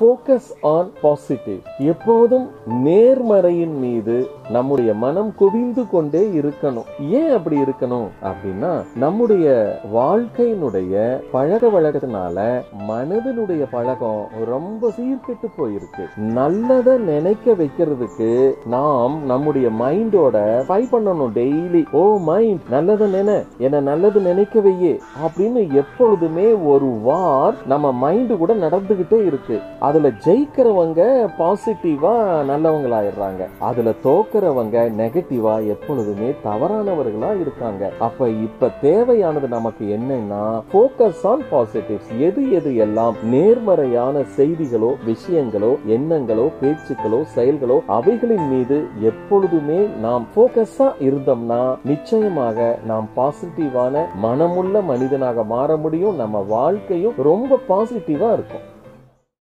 Focus on positive எப்போதும் நேர்மறையின் மீது நம்முடைய மனம் குவிந்து கொண்டே இருக்கணும். ஏன் அப்படி இருக்கணும்? அப்படின்னா நம்முடைய வாழ்க்கையினுடைய பழக வழக்கத்தினால மனதினுடைய பழக்கம் ரொம்ப சீர்கெட்டு போயிருக்கு. நல்லத நினைக்க வைக்கிறதுக்கு நாம் நம்முடைய மைண்டோட ஃபை பண்ணணும் டெய்லி ஓ மைண்ட் நல்லத நினை. என்ன நல்லது நினைக்க வையே. அப்படின்னு எப்பொழுதுமே ஒரு வார் நம்ம மைண்டு கூட நடந்துகிட்டே இருக்கு. அதில் ஜெயிக்கிறவங்க பாசிட்டிவாக நல்லவங்களாயிடுறாங்க. அதில் தோக்கிறவங்க நெகட்டிவாக எப்பொழுதுமே தவறானவர்களாக இருக்காங்க. அப்போ இப்போ தேவையானது நமக்கு என்னன்னா ஃபோக்கஸ் ஆன் பாசிட்டிவ்ஸ் எது எது எல்லாம் நேர்மறையான செய்திகளோ விஷயங்களோ எண்ணங்களோ பேச்சுக்களோ செயல்களோ அவைகளின் மீது எப்பொழுதுமே நாம் ஃபோக்கஸாக இருந்தோம்னா நிச்சயமாக நாம் பாசிட்டிவான மனமுள்ள மனிதனாக மாற முடியும். நம்ம வாழ்க்கையும் ரொம்ப பாசிட்டிவாக இருக்கும்.